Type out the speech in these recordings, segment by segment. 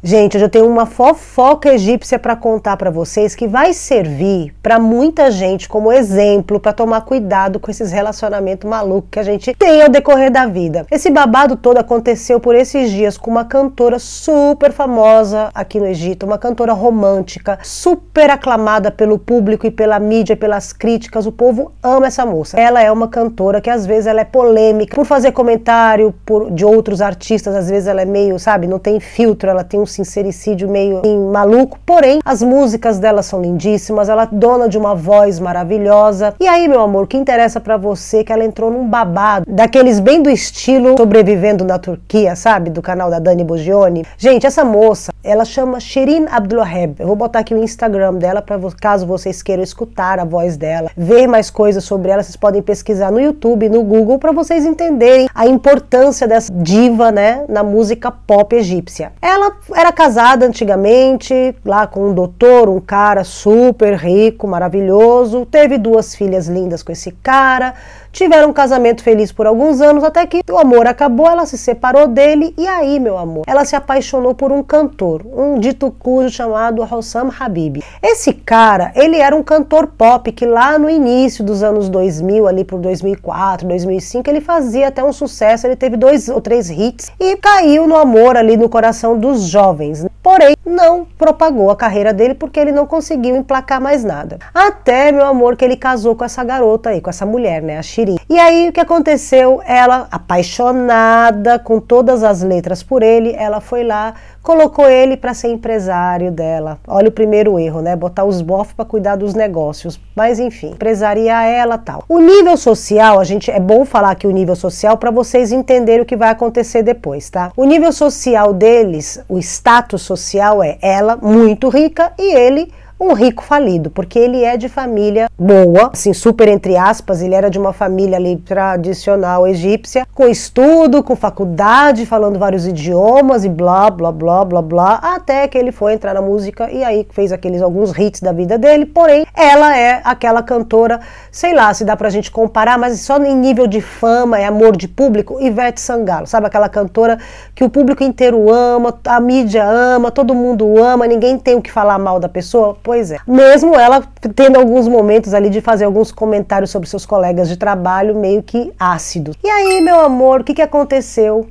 Gente, eu tenho uma fofoca egípcia para contar para vocês que vai servir para muita gente como exemplo para tomar cuidado com esses relacionamentos malucos que a gente tem ao decorrer da vida. Esse babado todo aconteceu por esses dias com uma cantora super famosa aqui no Egito, uma cantora romântica, super aclamada pelo público e pela mídia, pelas críticas. O povo ama essa moça. Ela é uma cantora que às vezes ela é polêmica por fazer comentário por, de outros artistas, às vezes ela é meio, sabe, não tem filtro, ela tem um sincericídio meio assim, maluco. Porém, as músicas dela são lindíssimas, ela é dona de uma voz maravilhosa. E aí, meu amor, o que interessa para você é que ela entrou num babado, daqueles bem do estilo sobrevivendo na Turquia, sabe? Do canal da Dani Bogione. Gente, essa moça, ela chama Shirin Abdulwahab. Eu vou botar aqui o Instagram dela para caso vocês queiram escutar a voz dela, ver mais coisas sobre ela, vocês podem pesquisar no YouTube, no Google para vocês entenderem a importância dessa diva, né, na música pop egípcia. Ela era casada antigamente, lá com um doutor, um cara super rico, maravilhoso, teve duas filhas lindas com esse cara, tiveram um casamento feliz por alguns anos, até que o amor acabou, ela se separou dele, e aí, meu amor, ela se apaixonou por um cantor, um dito cujo chamado Hossam Habib. Esse cara, ele era um cantor pop que lá no início dos anos 2000, ali por 2004, 2005, ele fazia até um sucesso, ele teve dois ou três hits e caiu no amor ali no coração dos jovens. Porém, não propagou a carreira dele porque ele não conseguiu emplacar mais nada. Até, meu amor, que ele casou com essa garota aí, com essa mulher, né, a E aí o que aconteceu? Ela, apaixonada com todas as letras por ele, ela foi lá, colocou ele para ser empresário dela. Olha o primeiro erro, né? Botar os bofs para cuidar dos negócios. Mas enfim, empresaria ela tal. O nível social, a gente é bom falar aqui o nível social para vocês entenderem o que vai acontecer depois, tá? O nível social deles, o status social é ela muito rica e ele um rico falido, porque ele é de família boa, assim, super entre aspas, ele era de uma família ali tradicional egípcia, com estudo, com faculdade, falando vários idiomas e blá, blá, blá, blá, blá, até que ele foi entrar na música e aí fez aqueles alguns hits da vida dele, porém, ela é aquela cantora, sei lá se dá pra gente comparar, mas só em nível de fama, é amor de público, Ivete Sangalo, sabe aquela cantora que o público inteiro ama, a mídia ama, todo mundo ama, ninguém tem o que falar mal da pessoa? Pois é. Mesmo ela tendo alguns momentos ali de fazer alguns comentários sobre seus colegas de trabalho meio que ácidos. E aí, meu amor, o que, que aconteceu?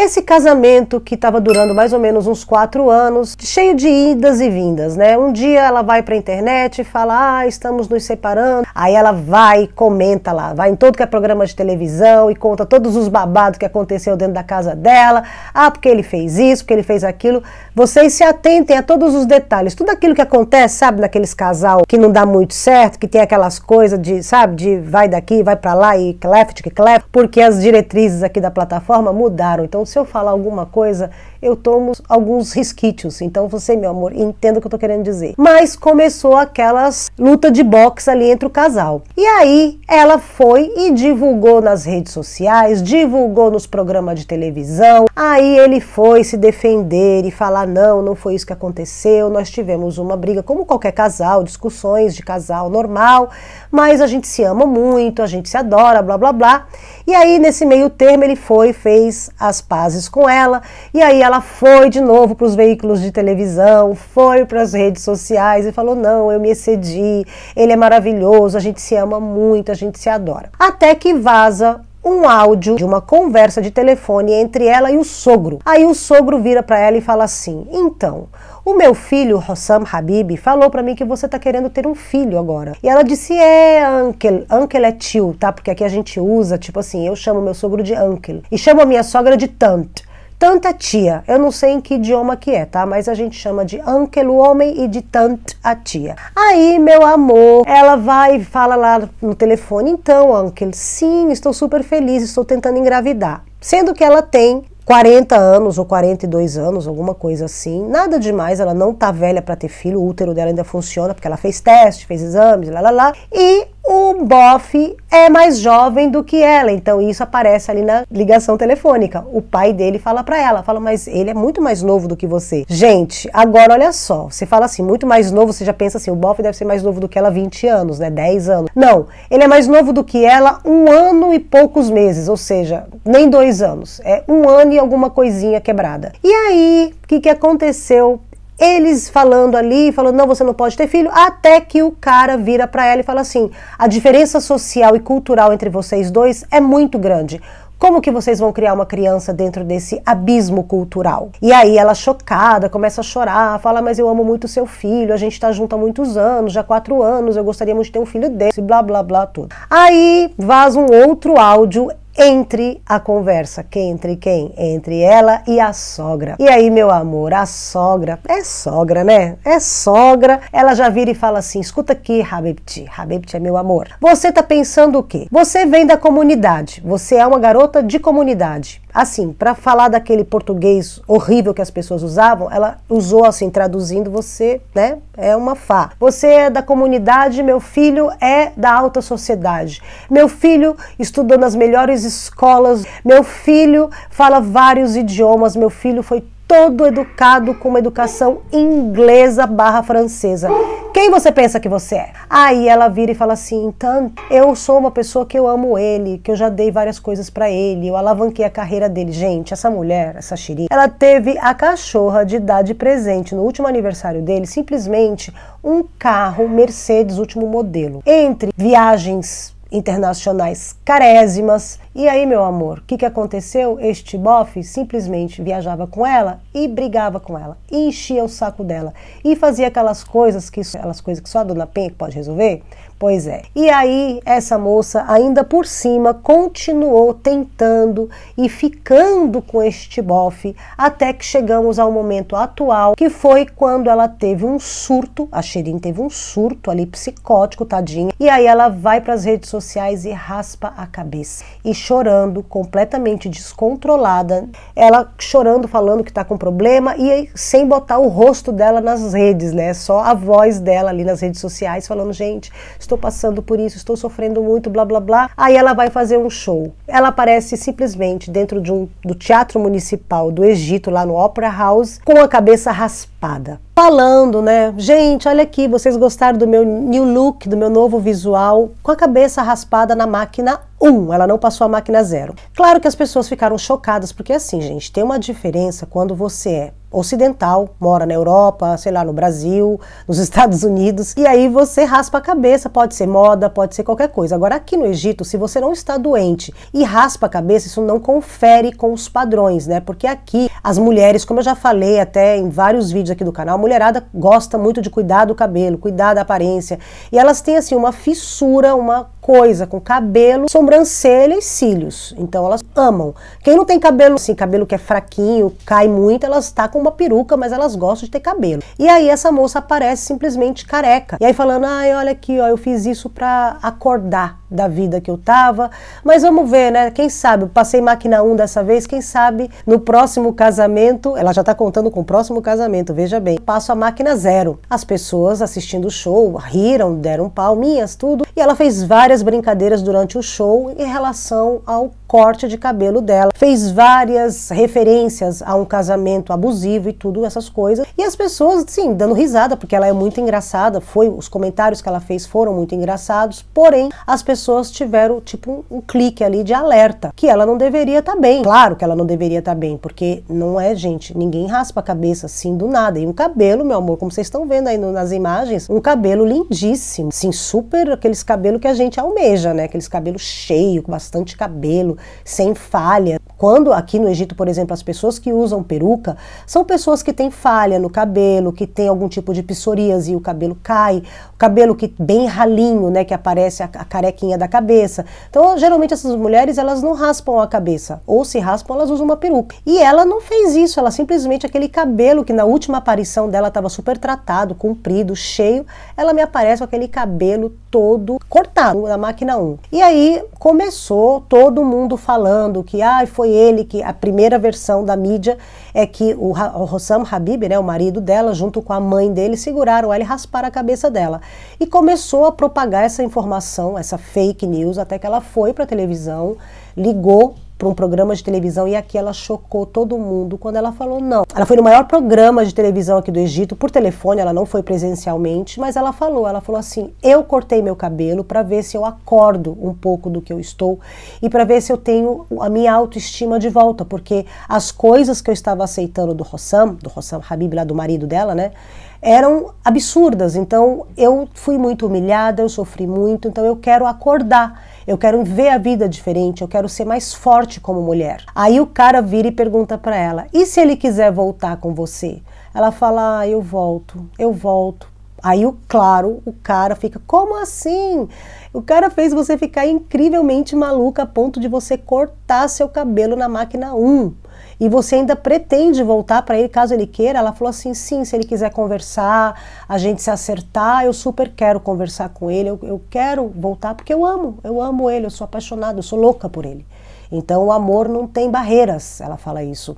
Esse casamento que estava durando mais ou menos uns quatro anos, cheio de idas e vindas, né? Um dia ela vai para a internet e fala, ah, estamos nos separando. Aí ela vai e comenta lá, vai em todo que é programa de televisão e conta todos os babados que aconteceu dentro da casa dela. Ah, porque ele fez isso, porque ele fez aquilo. Vocês se atentem a todos os detalhes. Tudo aquilo que acontece, sabe, naqueles casal que não dá muito certo, que tem aquelas coisas de, sabe, de vai daqui, vai para lá e cleft, que cleft, porque as diretrizes aqui da plataforma mudaram. Então se eu falar alguma coisa, eu tomo alguns risquitos. Então você, meu amor, entenda o que eu tô querendo dizer. Mas começou aquelas luta de boxe ali entre o casal. E aí ela foi e divulgou nas redes sociais, divulgou nos programas de televisão. Aí ele foi se defender e falar: não, não foi isso que aconteceu. Nós tivemos uma briga, como qualquer casal, discussões de casal normal, mas a gente se ama muito, a gente se adora, blá blá blá. E aí, nesse meio termo, ele foi, fez as pazes com ela, e aí ela foi de novo para os veículos de televisão, foi para as redes sociais e falou: Não, eu me excedi, ele é maravilhoso, a gente se ama muito, a gente se adora. Até que vaza um áudio de uma conversa de telefone entre ela e o sogro. Aí o sogro vira para ela e fala assim: Então, o meu filho, Hossam Habib, falou para mim que você tá querendo ter um filho agora. E ela disse: É, uncle. Uncle é tio, tá? Porque aqui a gente usa, tipo assim, eu chamo meu sogro de uncle. E chamo a minha sogra de tant. Tanta tia, eu não sei em que idioma que é, tá? Mas a gente chama de uncle homem e de tant a tia. Aí, meu amor, ela vai e fala lá no telefone, então, uncle, sim, estou super feliz, estou tentando engravidar. Sendo que ela tem 40 anos ou 42 anos, alguma coisa assim. Nada demais, ela não tá velha para ter filho, o útero dela ainda funciona porque ela fez teste, fez exames, lá lá lá. E o bofe é mais jovem do que ela, então isso aparece ali na ligação telefônica. O pai dele fala para ela, fala, mas ele é muito mais novo do que você. Gente, agora olha só, você fala assim, muito mais novo, você já pensa assim, o bofe deve ser mais novo do que ela 20 anos, né, 10 anos. Não, ele é mais novo do que ela um ano e poucos meses, ou seja, nem dois anos, é um ano e alguma coisinha quebrada. E aí, o que, que aconteceu eles falando ali, falando, não, você não pode ter filho, até que o cara vira para ela e fala assim: a diferença social e cultural entre vocês dois é muito grande. Como que vocês vão criar uma criança dentro desse abismo cultural? E aí ela chocada, começa a chorar, fala, mas eu amo muito seu filho, a gente tá junto há muitos anos, já quatro anos, eu gostaria muito de ter um filho desse, blá blá blá, tudo. Aí vaza um outro áudio entre a conversa. Quem entre quem? Entre ela e a sogra. E aí, meu amor, a sogra é sogra, né? É sogra. Ela já vira e fala assim: escuta aqui, Habibti. Habibti é meu amor. Você tá pensando o quê? Você vem da comunidade. Você é uma garota de comunidade. Assim, para falar daquele português horrível que as pessoas usavam, ela usou assim, traduzindo você, né? É uma fá. Você é da comunidade, meu filho é da alta sociedade. Meu filho estudou nas melhores escolas, meu filho fala vários idiomas, meu filho foi todo educado com uma educação inglesa barra francesa. Quem você pensa que você é? Aí ela vira e fala assim: então, eu sou uma pessoa que eu amo ele, que eu já dei várias coisas para ele, eu alavanquei a carreira dele. Gente, essa mulher, essa Shiri, ela teve a cachorra de idade presente no último aniversário dele, simplesmente um carro Mercedes último modelo. Entre viagens internacionais carésimas. E aí, meu amor, o que, que aconteceu? Este bofe simplesmente viajava com ela e brigava com ela, enchia o saco dela e fazia aquelas coisas que aquelas coisas que só a dona Penha pode resolver. Pois é. E aí, essa moça, ainda por cima, continuou tentando e ficando com este bofe até que chegamos ao momento atual, que foi quando ela teve um surto. A Shirin teve um surto ali psicótico, tadinha. E aí ela vai para as redes sociais e raspa a cabeça. E chorando, completamente descontrolada, ela chorando, falando que tá com problema e sem botar o rosto dela nas redes, né? Só a voz dela ali nas redes sociais falando, gente, estou passando por isso, estou sofrendo muito, blá blá blá. Aí ela vai fazer um show. Ela aparece simplesmente dentro de um, do Teatro Municipal do Egito, lá no Opera House, com a cabeça raspada. Falando, né? Gente, olha aqui, vocês gostaram do meu new look, do meu novo visual, com a cabeça raspada na máquina 1, ela não passou a máquina 0. Claro que as pessoas ficaram chocadas, porque assim, gente, tem uma diferença quando você é ocidental, mora na Europa, sei lá, no Brasil, nos Estados Unidos, e aí você raspa a cabeça, pode ser moda, pode ser qualquer coisa. Agora aqui no Egito, se você não está doente e raspa a cabeça, isso não confere com os padrões, né? Porque aqui as mulheres, como eu já falei até em vários vídeos aqui do canal, mulherada gosta muito de cuidar do cabelo, cuidar da aparência, e elas têm assim uma fissura, uma coisa com cabelo, sobrancelha e cílios. Então elas amam. Quem não tem cabelo, assim, cabelo que é fraquinho, cai muito, elas tá com uma peruca, mas elas gostam de ter cabelo. E aí essa moça aparece simplesmente careca. E aí falando: "Ai, olha aqui, ó, eu fiz isso para acordar da vida que eu tava, mas vamos ver, né? Quem sabe, eu passei máquina 1 dessa vez, quem sabe no próximo casamento, ela já tá contando com o próximo casamento, veja bem, passo a máquina zero. As pessoas assistindo o show riram, deram palminhas, tudo, e ela fez várias brincadeiras durante o show em relação ao corte de cabelo dela. Fez várias referências a um casamento abusivo e tudo essas coisas. E as pessoas, sim, dando risada, porque ela é muito engraçada. Foi os comentários que ela fez foram muito engraçados. Porém, as pessoas tiveram tipo um, um clique ali de alerta que ela não deveria estar tá bem. Claro que ela não deveria estar tá bem, porque não é gente, ninguém raspa a cabeça assim do nada. E um cabelo, meu amor, como vocês estão vendo aí nas imagens, um cabelo lindíssimo, sim, super aqueles cabelos que a gente almeja, né? Aqueles cabelos cheios, com bastante cabelo, sem falha. Quando aqui no Egito, por exemplo, as pessoas que usam peruca são pessoas que têm falha no cabelo, que tem algum tipo de psoríase e o cabelo cai, o cabelo que bem ralinho, né, que aparece a, a carequinha da cabeça. Então, geralmente essas mulheres, elas não raspam a cabeça, ou se raspam, elas usam uma peruca. E ela não fez isso, ela simplesmente aquele cabelo que na última aparição dela estava super tratado, comprido, cheio, ela me aparece com aquele cabelo todo cortado na máquina 1. E aí começou todo mundo falando que ah, foi foi ele que a primeira versão da mídia é que o, Hossam Habib, né, o marido dela, junto com a mãe dele, seguraram ela e rasparam a cabeça dela. E começou a propagar essa informação, essa fake news, até que ela foi para a televisão, ligou para um programa de televisão e aqui ela chocou todo mundo quando ela falou não. Ela foi no maior programa de televisão aqui do Egito por telefone, ela não foi presencialmente, mas ela falou, ela falou assim: "Eu cortei meu cabelo para ver se eu acordo um pouco do que eu estou e para ver se eu tenho a minha autoestima de volta, porque as coisas que eu estava aceitando do Hossam, do Hossam Habib lá do marido dela, né? eram absurdas. Então eu fui muito humilhada, eu sofri muito, então eu quero acordar. Eu quero ver a vida diferente, eu quero ser mais forte como mulher. Aí o cara vira e pergunta para ela: "E se ele quiser voltar com você?" Ela fala: ah, "Eu volto, eu volto." Aí, claro, o cara fica: "Como assim? O cara fez você ficar incrivelmente maluca a ponto de você cortar seu cabelo na máquina 1." E você ainda pretende voltar para ele caso ele queira? Ela falou assim: sim, se ele quiser conversar, a gente se acertar, eu super quero conversar com ele, eu, eu quero voltar porque eu amo, eu amo ele, eu sou apaixonada, eu sou louca por ele. Então o amor não tem barreiras, ela fala isso.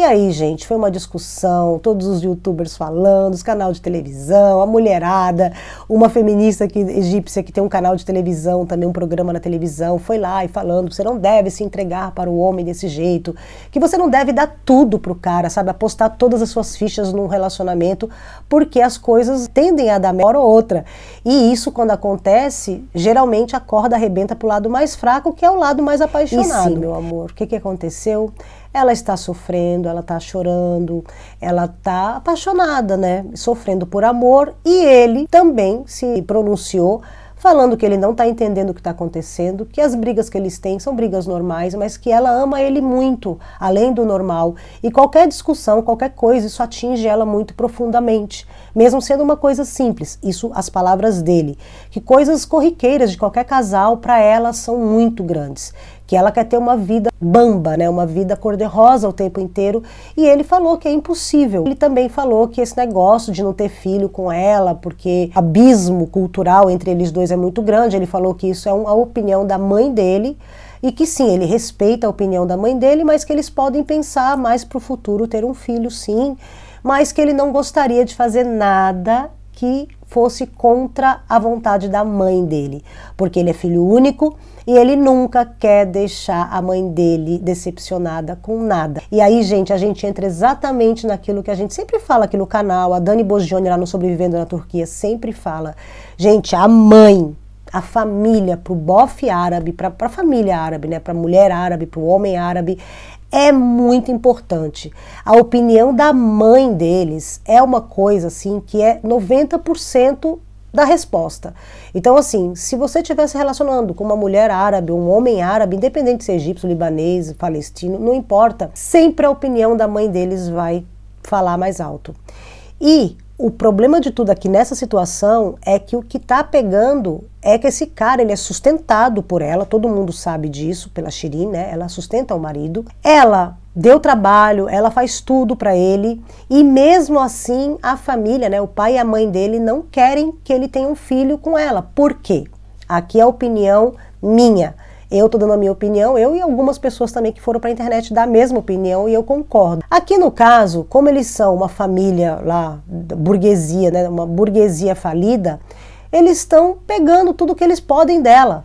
E aí, gente, foi uma discussão, todos os youtubers falando, os canais de televisão, a mulherada, uma feminista que, egípcia que tem um canal de televisão, também um programa na televisão, foi lá e falando: você não deve se entregar para o homem desse jeito, que você não deve dar tudo pro cara, sabe? Apostar todas as suas fichas num relacionamento, porque as coisas tendem a dar uma hora ou outra. E isso, quando acontece, geralmente a corda arrebenta pro lado mais fraco, que é o lado mais apaixonado. E sim, meu amor, o que, que aconteceu? Ela está sofrendo, ela está chorando, ela está apaixonada, né? Sofrendo por amor e ele também se pronunciou falando que ele não está entendendo o que está acontecendo, que as brigas que eles têm são brigas normais, mas que ela ama ele muito, além do normal. E qualquer discussão, qualquer coisa, isso atinge ela muito profundamente, mesmo sendo uma coisa simples. Isso, as palavras dele. Que coisas corriqueiras de qualquer casal, para ela, são muito grandes que ela quer ter uma vida bamba, né, uma vida cor-de-rosa o tempo inteiro, e ele falou que é impossível. Ele também falou que esse negócio de não ter filho com ela, porque abismo cultural entre eles dois é muito grande, ele falou que isso é uma opinião da mãe dele, e que sim, ele respeita a opinião da mãe dele, mas que eles podem pensar mais para o futuro ter um filho, sim, mas que ele não gostaria de fazer nada que fosse contra a vontade da mãe dele, porque ele é filho único e ele nunca quer deixar a mãe dele decepcionada com nada. E aí, gente, a gente entra exatamente naquilo que a gente sempre fala aqui no canal, a Dani Bogione lá no Sobrevivendo na Turquia sempre fala. Gente, a mãe a família, para o bofe árabe, para a família árabe, né, para a mulher árabe, para o homem árabe, é muito importante. A opinião da mãe deles é uma coisa assim que é 90% da resposta. Então, assim, se você estiver se relacionando com uma mulher árabe, um homem árabe, independente de ser egípcio, libanês, palestino, não importa, sempre a opinião da mãe deles vai falar mais alto. E o problema de tudo aqui nessa situação é que o que está pegando é que esse cara ele é sustentado por ela, todo mundo sabe disso, pela Shirin, né? Ela sustenta o marido. Ela deu trabalho, ela faz tudo para ele e mesmo assim a família, né, o pai e a mãe dele não querem que ele tenha um filho com ela. Por quê? Aqui é a opinião minha. Eu estou dando a minha opinião, eu e algumas pessoas também que foram para a internet dar a mesma opinião e eu concordo. Aqui no caso, como eles são uma família lá, burguesia, né, uma burguesia falida, eles estão pegando tudo que eles podem dela.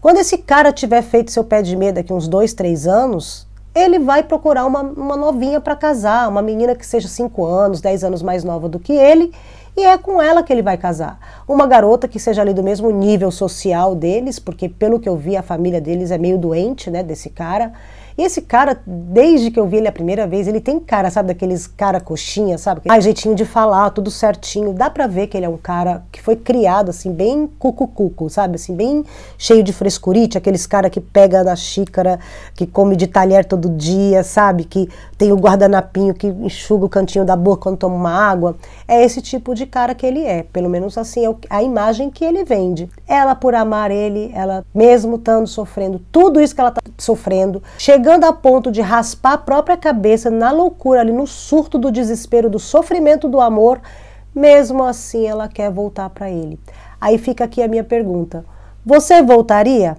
Quando esse cara tiver feito seu pé de meia daqui uns dois, três anos, ele vai procurar uma, uma novinha para casar, uma menina que seja 5 anos, 10 anos mais nova do que ele, e é com ela que ele vai casar. Uma garota que seja ali do mesmo nível social deles, porque pelo que eu vi a família deles é meio doente, né, desse cara. E esse cara, desde que eu vi ele a primeira vez, ele tem cara, sabe, daqueles cara coxinha, sabe? Ah, jeitinho de falar, tudo certinho. Dá pra ver que ele é um cara que foi criado, assim, bem cucucuco, sabe? Assim, bem cheio de frescurite, aqueles cara que pega na xícara, que come de talher todo dia, sabe? Que tem o guardanapinho que enxuga o cantinho da boca quando toma uma água. É esse tipo de cara que ele é. Pelo menos assim é a imagem que ele vende. Ela, por amar ele, ela, mesmo estando sofrendo tudo isso que ela tá sofrendo, chegando chegando a ponto de raspar a própria cabeça na loucura, ali no surto do desespero, do sofrimento do amor, mesmo assim ela quer voltar para ele. Aí fica aqui a minha pergunta: você voltaria?